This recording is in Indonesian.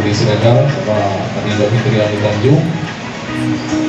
di Siregar Bapak Adinda Fitriani Tanjung.